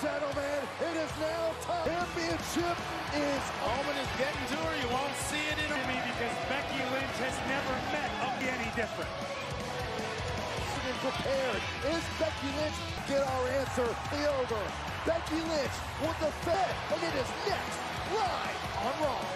gentlemen, it is now time. Championship is Roman is getting to her. You won't see it in me because Becky Lynch has never met any different. Prepared. Is Becky Lynch get our answer? The over. Becky Lynch with the Fed, and it is next live on Raw.